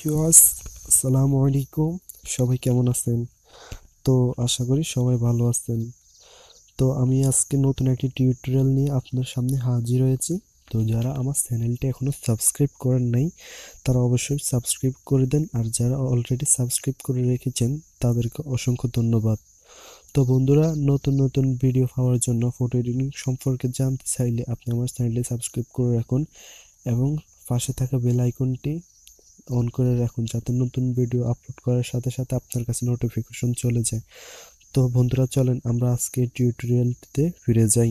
Viewers আসসালামু আলাইকুম। সবাই কেমন আছেন? তো আশা করি সবাই ভালো আছেন। তো আমি আজকে নতুন একটি টিউটোরিয়াল নিয়ে আপনার সামনে হাজির হয়েছি। তো যারা আমার চ্যানেলটি এখনও সাবস্ক্রাইব করেন নাই, তারা অবশ্যই সাবস্ক্রাইব করে দেন। আর যারা অলরেডি সাবস্ক্রাইব করে রেখেছেন, তাদেরকে অসংখ্য ধন্যবাদ। তো বন্ধুরা, নতুন নতুন ভিডিও পাওয়ার জন্য ফটো এডিটিং সম্পর্কে জানতে চাইলে আপনি আমার চ্যানেলটি সাবস্ক্রাইব করে রাখুন এবং পাশে থাকা বেল আইকনটি অন করে রাখুন যাতে নতুন ভিডিও আপলোড করার সাথে সাথে আপনার কাছে নোটিফিকেশন চলে যায়। তো বন্ধুরা, চলেন আমরা আজকে টিউটোরিয়ালটিতে ফিরে যাই।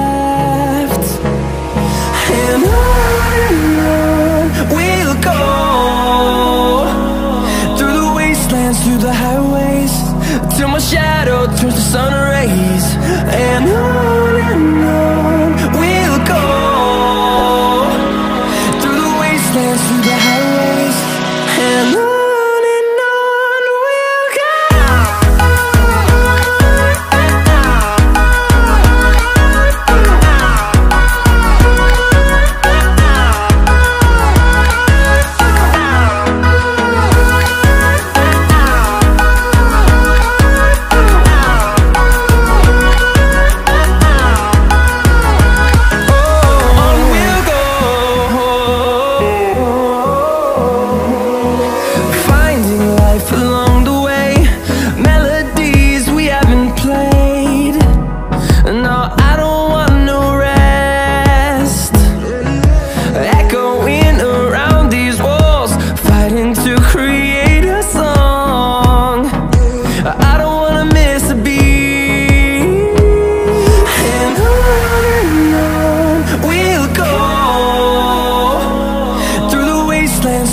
Highways, and on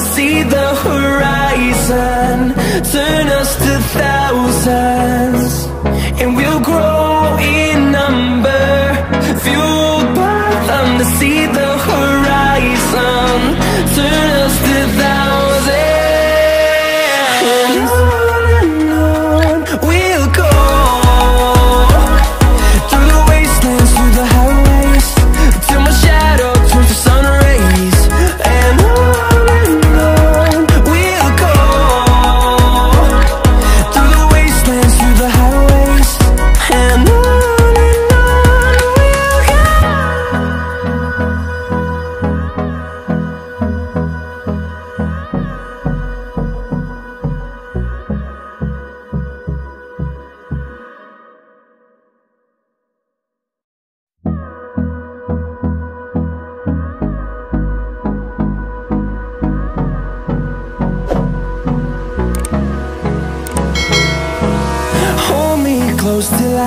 see the horizon,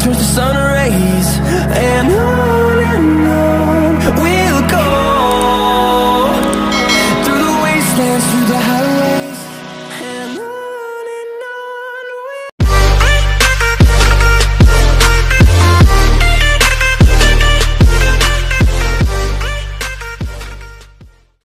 Turns to sun around.